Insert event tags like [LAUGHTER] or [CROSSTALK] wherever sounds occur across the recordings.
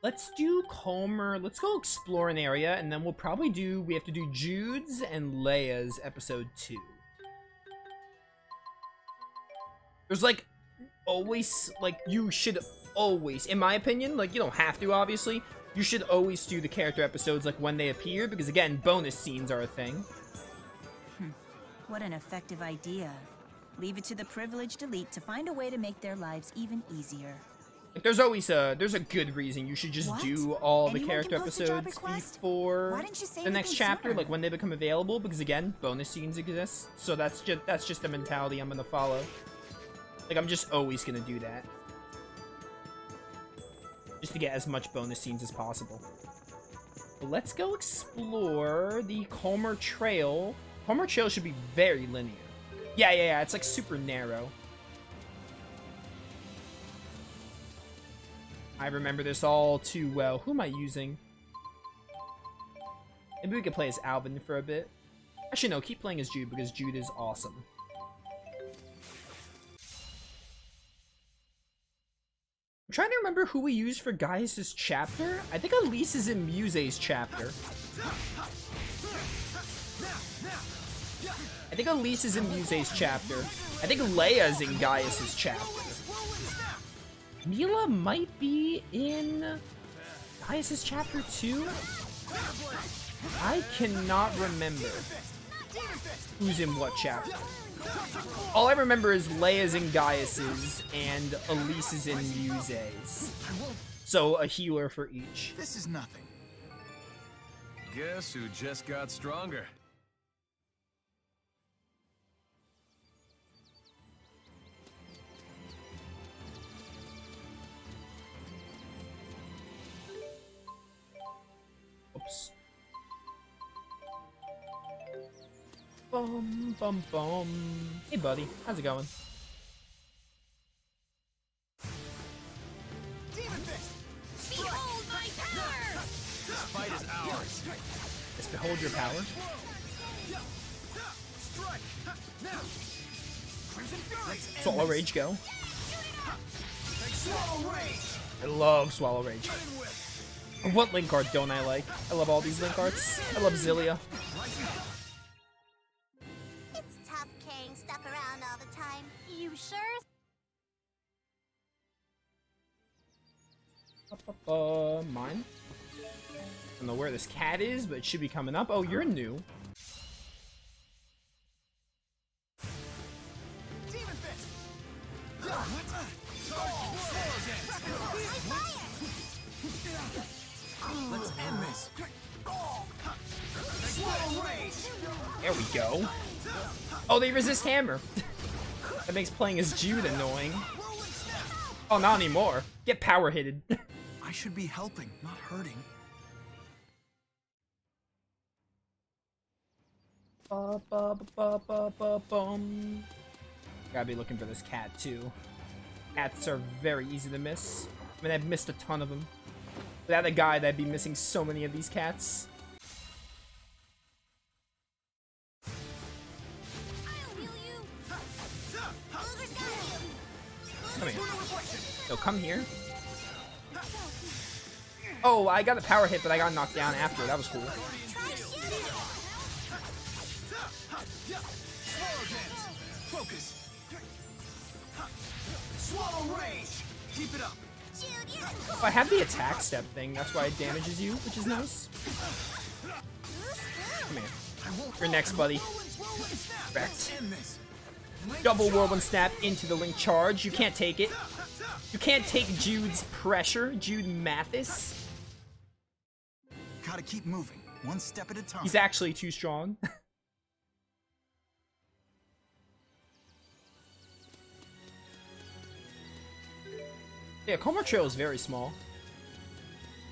Let's do Calmer. Let's go explore an area, and then we'll probably do... We have to do Jude's and Leia's episode 2. There's, like, always... Like, you should always... In my opinion, like, you don't have to, obviously. You should always do the character episodes, like, when they appear, because, again, bonus scenes are a thing. Hmm. What an effective idea. Leave it to the privileged elite to find a way to make their lives even easier. There's always a there's a good reason you should just What? do all the character can post a job episodes before Why didn't you say the next chapter, sooner? like when they become available. Because again, bonus scenes exist, so that's just that's just the mentality I'm gonna follow. Like I'm just always gonna do that, just to get as much bonus scenes as possible. But let's go explore the Calmer Trail. Calmer Trail should be very linear. Yeah, yeah, yeah. It's like super narrow. I remember this all too well. Who am I using? Maybe we could play as Alvin for a bit. Actually, no, keep playing as Jude because Jude is awesome. I'm trying to remember who we used for Gaius' chapter. I think Elise is in Muse's chapter. I think Elise is in Muse's chapter. I think Leia's in Gaius' chapter. Milla might be in Gaius' chapter 2? I cannot remember who's in what chapter. All I remember is Leia's in Gaius's and Elise is in Muse's. So a healer for each. This is nothing. Guess who just got stronger? Oops. Bum bum bum. Hey buddy, how's it going? Demon fist! Behold my power! This Fight is ours. Let's behold your power. Swallow Rage go. I love Swallow Rage. What link art don't I like? I love all these link arts. I love Xillia. It's tough carrying stuff around all the time. You sure? Uh, mine? I don't know where this cat is, but it should be coming up. Oh, you're new. Let's end this. There we go. Oh, they resist hammer. [LAUGHS] that makes playing as Jude annoying. Oh, not anymore. Get power hitted. [LAUGHS] I should be helping, not hurting. Ba, ba, ba, ba, ba, ba, bum. Gotta be looking for this cat too. Cats are very easy to miss. I mean, I've missed a ton of them. Without a guide, I'd be missing so many of these cats. I'll heal you. Ludger's got you. Come here. No, come here. Oh, I got a power hit, but I got knocked down after. That was cool. Focus. Swallow rage. Keep it up. Oh, I have the attack step thing. That's why it damages you, which is nice. Come here. You're next, buddy. Correct. Double whirlwind snap into the link charge. You can't take it. You can't take Jude's pressure. Jude Mathis. Gotta keep moving, one step at a time. He's actually too strong. [LAUGHS] yeah, Calmer Trail is very small.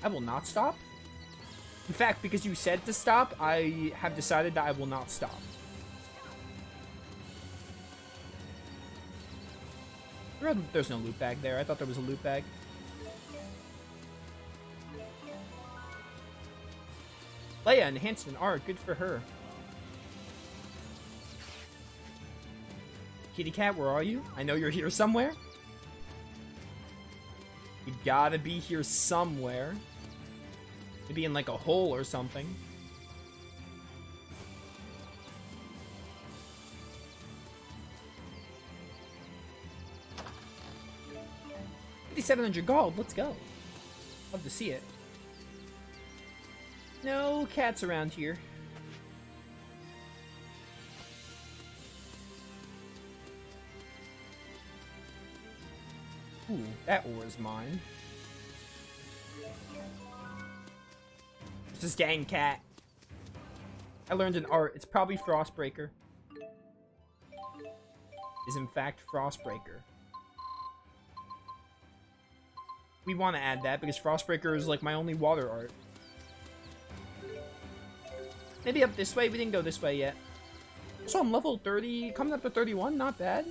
I will not stop. In fact, because you said to stop, I have decided that I will not stop. There's no loot bag there. I thought there was a loot bag. Leia enhanced in art. Good for her. Kitty cat, where are you? I know you're here somewhere. Gotta be here somewhere. Maybe in like a hole or something. Fifty-seven hundred gold. Let's go. Love to see it. No cats around here. Ooh, that ore is mine. This is gang cat. I learned an art. It's probably Frostbreaker. Is in fact Frostbreaker. We want to add that because Frostbreaker is like my only water art. Maybe up this way. We didn't go this way yet. So I'm level 30, coming up to 31. Not bad.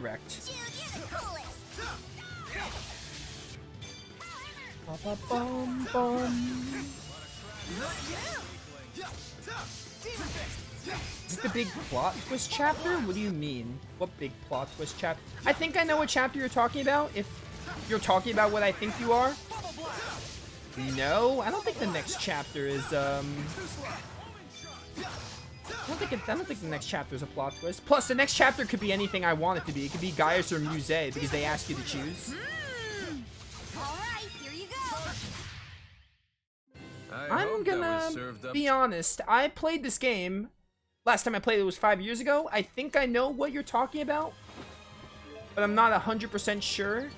Won't keep it up. Correct. Dude, you're the. Ba-ba-bum, bum. Is the big plot twist chapter? What do you mean? What big plot twist chapter? I think I know what chapter you're talking about. If you're talking about what I think you are. No, I don't think the next chapter is, um... I don't think it, I don't think the next chapter is a plot twist. Plus, the next chapter could be anything I want it to be. It could be Gaius or Muse because they ask you to choose. Hmm. All right, here you go. I I'm gonna was served up be honest. I played this game. Last time I played it was five years ago. I think I know what you're talking about, but I'm not hundred percent sure.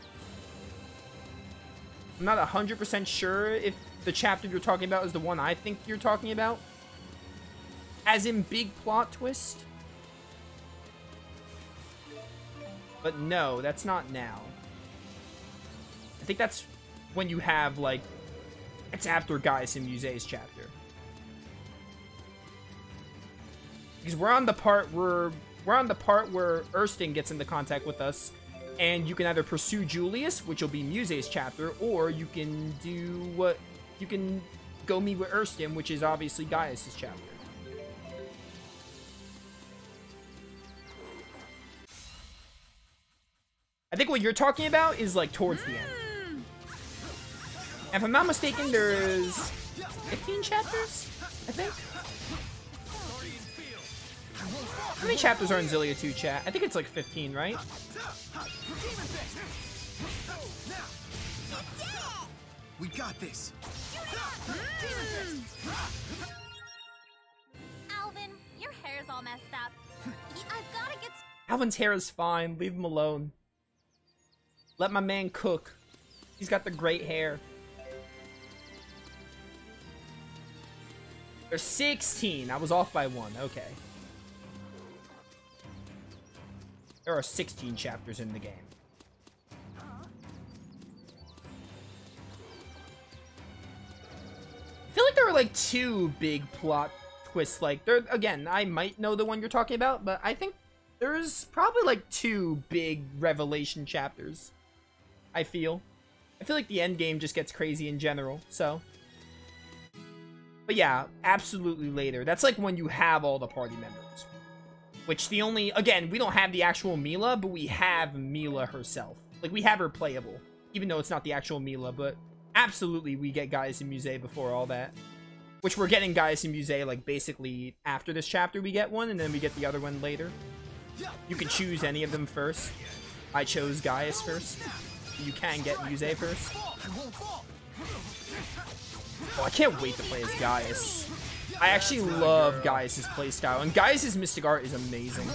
I'm not hundred percent sure if the chapter you're talking about is the one I think you're talking about. As in big plot twist. But no, that's not now. I think that's when you have like it's after Gaius and Muse's chapter. Because we're on the part where we're on the part where Erston gets into contact with us, and you can either pursue Julius, which will be Muse's chapter, or you can do what you can go meet with Erston, which is obviously Gaius's chapter. I think what you're talking about is like towards the end. Hmm. If I'm not mistaken, there's 15 chapters, I think. How many chapters are in Xillia 2 chat? I think it's like 15, right? We got this. Hmm. Alvin, your hair's all messed up. Y- [LAUGHS] I've gotta get. Alvin's hair is fine. Leave him alone. Let my man cook. He's got the great hair. There's 16. I was off by one. Okay. There are 16 chapters in the game. I feel like there are like two big plot twists. Like there again, I might know the one you're talking about, but I think there's probably like two big revelation chapters. I feel. I feel like the end game just gets crazy in general, so. But yeah, absolutely later. That's like when you have all the party members. Which the only, again, we don't have the actual Milla, but we have Milla herself. Like, we have her playable. Even though it's not the actual Milla, but absolutely we get Gaius and Muse before all that. Which we're getting Gaius and Muse, like, basically after this chapter we get one, and then we get the other one later. You can choose any of them first. I chose Gaius first. You can get Muse first. Oh, I can't wait to play as Gaius. I actually love Gaius' playstyle, and Gaius' mystic art is amazing.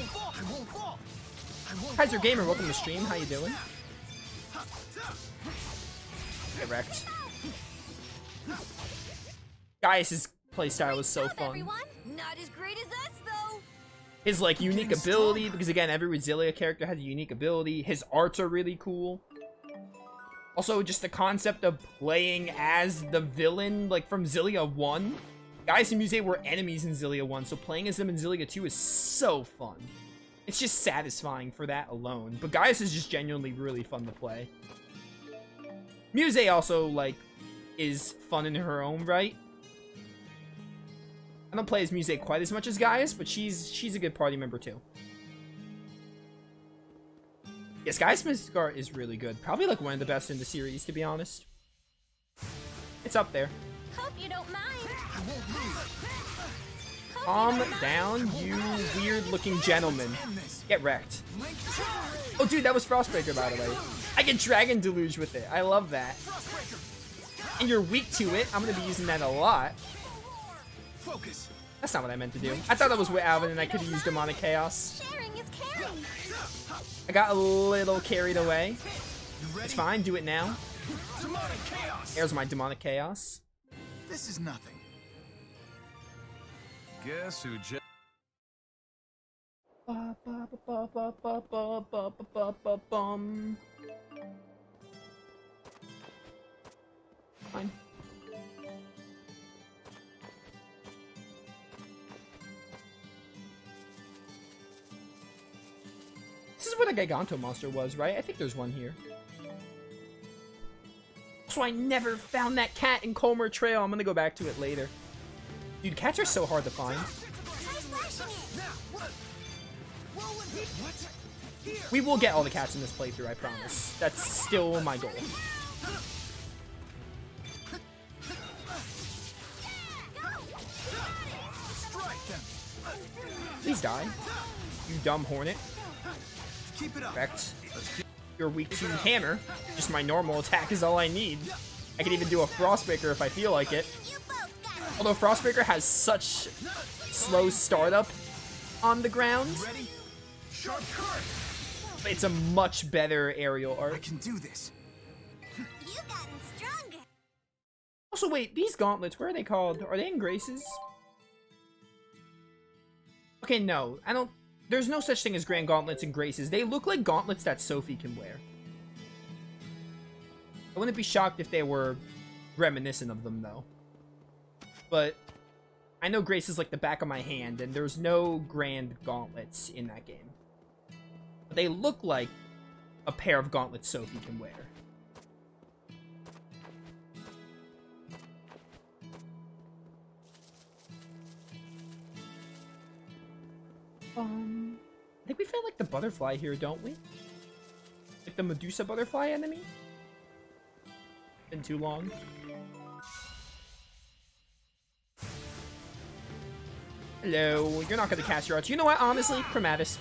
Kaiser Gamer, welcome to the stream. How you doing? Get wrecked. Gaius' playstyle was so fun. Not as great as us, though. His like unique ability, because again, every Rezilia character has a unique ability. His arts are really cool. Also, just the concept of playing as the villain, like from Xillia 1. Gaius and Muse were enemies in Xillia 1, so playing as them in Xillia 2 is so fun. It's just satisfying for that alone. But Gaius is just genuinely really fun to play. Muse also, like, is fun in her own right. I don't play as Muse quite as much as Gaius, but she's she's a good party member too. Yes, Gaius Midgar is really good. Probably like one of the best in the series, to be honest. It's up there. Hope you don't mind. Calm down, you weird-looking gentleman. Get wrecked. Oh, dude, that was Frostbreaker, by the way. I get Dragon Deluge with it. I love that. And you're weak to it. I'm gonna be using that a lot. Focus. That's not what I meant to do. I thought that was with Alvin and I could have used Demonic Chaos is carry. I got a little carried away. It's fine. Do it now. There's my demonic chaos. This is nothing. Guess who just. Fine. Is where the Giganto monster was, right? I think there's one here. So I never found that cat in Colmer Trail. I'm gonna go back to it later. Dude, cats are so hard to find. What? What? We will get all the cats in this playthrough, I promise. That's still my goal. Please die. You dumb hornet. Keep it up. Wrecked. You're weak to hammer. Just my normal attack is all I need. I can even do a Frostbreaker if I feel like it. You both got it. Although Frostbreaker has such slow startup on the ground, Ready? Sharp current. it's a much better aerial art. I can do this. You gotten stronger. Also, wait, these gauntlets, where are they called? Are they in Graces? Okay, no, I don't... There's no such thing as Grand Gauntlets and Graces. They look like gauntlets that Sophie can wear. I wouldn't be shocked if they were reminiscent of them, though. But I know Grace is like the back of my hand, and there's no Grand Gauntlets in that game. But they look like a pair of gauntlets Sophie can wear. Um, I think we found like the butterfly here, don't we? Like the Medusa butterfly enemy? Been too long. Hello, you're not gonna cast your arts. You know what? Honestly, Chromatus.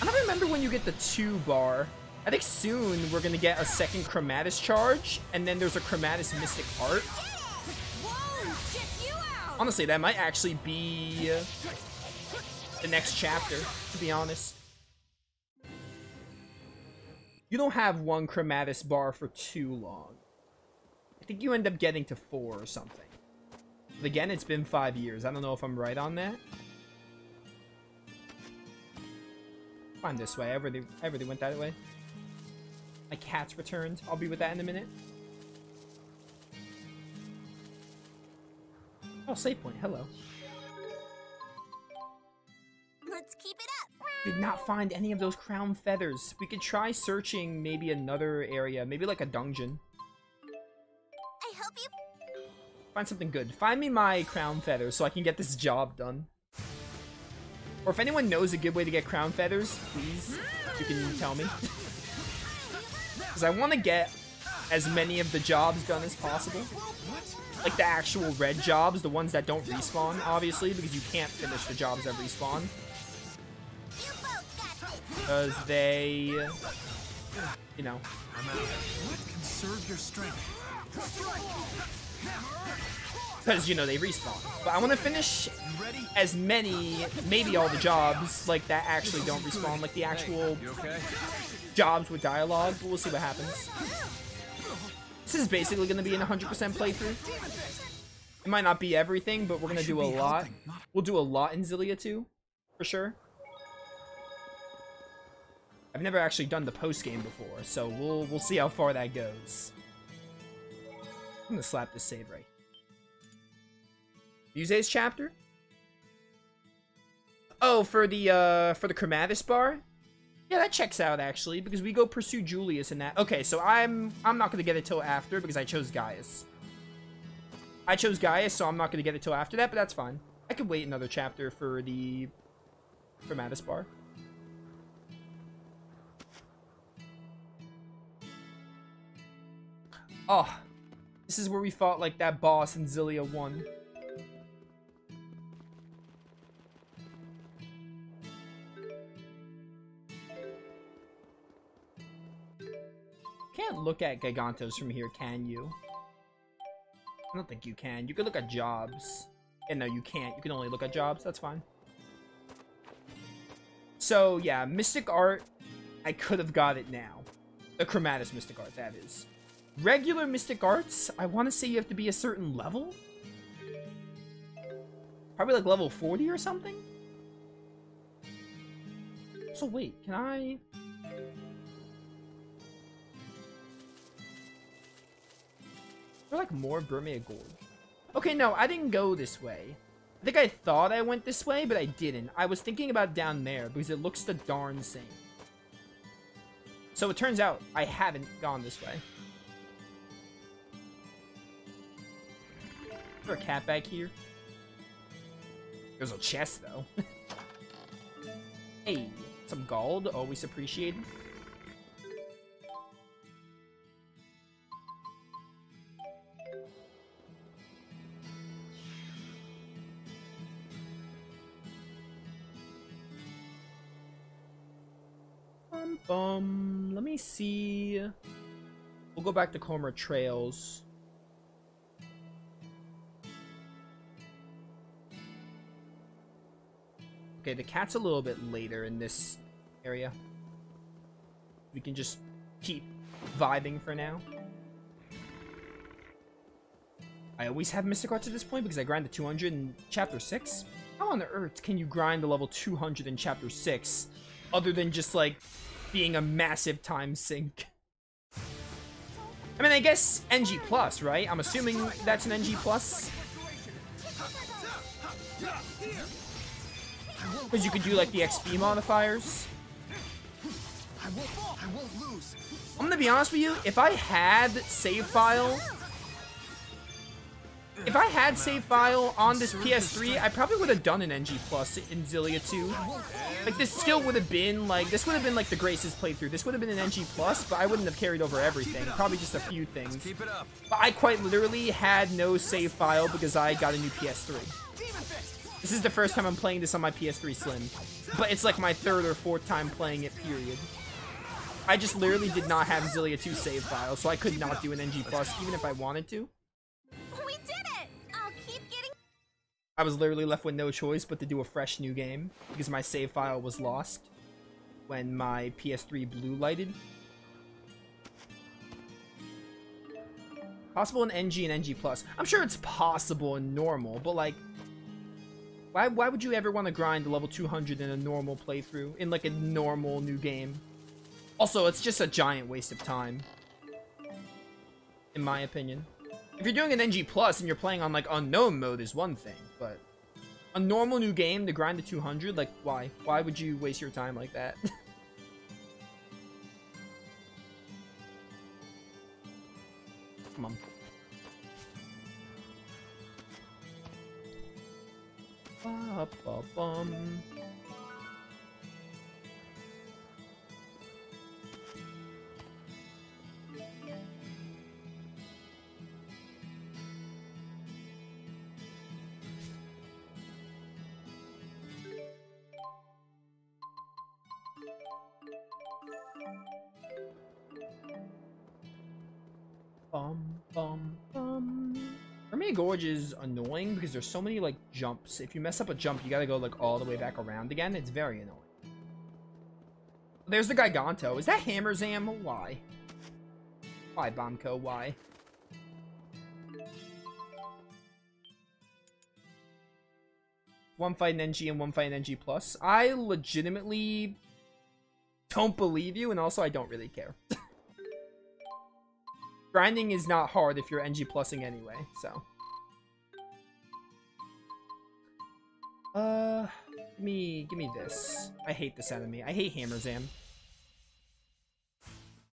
I don't remember when you get the two bar. I think soon we're gonna get a second Chromatus charge, and then there's a Chromatus Mystic Art. Honestly, that might actually be the next chapter, to be honest. You don't have one Chromatus bar for too long. I think you end up getting to four or something. But again, it's been five years. I don't know if I'm right on that. Fine this way. I really, I really went that way. My cat's returned. I'll be with that in a minute. Oh, save point. Hello. Let's keep it up. Did not find any of those crown feathers. We could try searching maybe another area, maybe like a dungeon. I hope you. Find something good. Find me my crown feathers so I can get this job done. Or if anyone knows a good way to get crown feathers, please, you can tell me. [LAUGHS] Because I want to get as many of the jobs done as possible. Like the actual red jobs, the ones that don't respawn, obviously, because you can't finish the jobs that respawn. You both got this. Because they, you know, Conserve your strength. because, you know, they respawn. But I want to finish as many, maybe all the jobs, like that actually don't respawn, like the actual jobs with dialogue, but we'll see what happens. This is basically going to be an 100% playthrough. It might not be everything, but we're going to do a lot. We'll do a lot in Xillia too, for sure. I've never actually done the post game before, so we'll we'll see how far that goes. I'm gonna slap this save right. Muse's chapter. Oh, for the uh for the Chromatus bar. Yeah, that checks out actually because we go pursue Julius in that. Okay, so I'm I'm not gonna get it till after because I chose Gaius. I chose Gaius, so I'm not gonna get it till after that, but that's fine. I could wait another chapter for the for Bar. Oh, this is where we fought like that boss in Xillia 1. Look at Gigantos from here, can you? I don't think you can. You can look at jobs. And no, you can't. You can only look at jobs. That's fine. So, yeah, Mystic Art, I could have got it now. The Chromatus Mystic Art, that is. Regular Mystic Arts, I want to say you have to be a certain level? Probably like level 40 or something? So wait, can I... there like more Bermia Gorge? Okay, no, I didn't go this way. I think I thought I went this way, but I didn't. I was thinking about down there because it looks the darn same. So it turns out I haven't gone this way. Is there a cat back here? There's a chest, though. [LAUGHS] hey, some gold. Always appreciated. Bum. Let me see. We'll go back to Comra Trails. Okay, the cat's a little bit later in this area. We can just keep vibing for now. I always have Mystic Arts at this point because I grind the 200 in Chapter 6. How on earth can you grind the level 200 in Chapter 6 other than just, like, being a massive time sink? I mean, I guess NG+, plus, right? I'm assuming that's an NG+. plus. Because you could do like the XP modifiers. I'm gonna be honest with you, if I had save file if I had save file on this PS3, I probably would have done an NG Plus in Xillia 2. Like, this still would have been, like, this would have been, like, the Graces playthrough. This would have been an NG Plus, but I wouldn't have carried over everything. Probably just a few things. But I quite literally had no save file because I got a new PS3. This is the first time I'm playing this on my PS3 Slim. But it's like my third or fourth time playing it, period. I just literally did not have Xillia 2 save file, so I could not do an NG+, Plus, even if I wanted to. I was literally left with no choice but to do a fresh new game, because my save file was lost when my PS3 blue lighted. Possible in NG and NG+. Plus. I'm sure it's possible in normal, but like, why, why would you ever want to grind level 200 in a normal playthrough? In, like, a normal new game? Also, it's just a giant waste of time. In my opinion. If you're doing an NG Plus and you're playing on, like, unknown mode is one thing, but... A normal new game to grind to 200? Like, why? Why would you waste your time like that? [LAUGHS] Come on. Ba, ba, because there's so many, like, jumps. If you mess up a jump, you gotta go, like, all the way back around again. It's very annoying. There's the Giganto. Is that Hammer Zam? Why? Why, Bombco? Why? One fight in NG and one fight in NG+. Plus. I legitimately don't believe you, and also I don't really care. [LAUGHS] Grinding is not hard if you're NG plusing anyway, so. Uh, give me, give me this. I hate this enemy. I hate Hammer Zam.